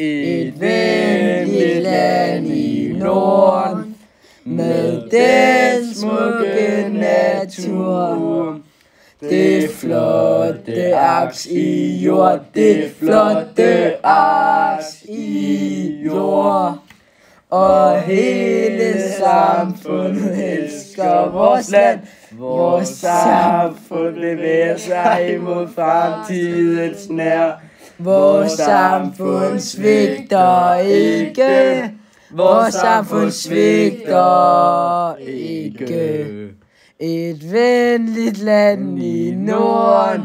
Et venligt land i Norden med den smukke natur. Det flotte aks i jord, det flotte aks i jord. Og hele samfundet elsker vores land. Vores samfund bevæger sig imod fremtidens nær. Vores samfund svigter ikke. Vores samfund svigter ikke. Et venligt land i Norden